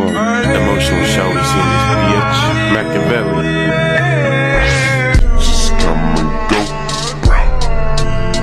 world. emotional show we seen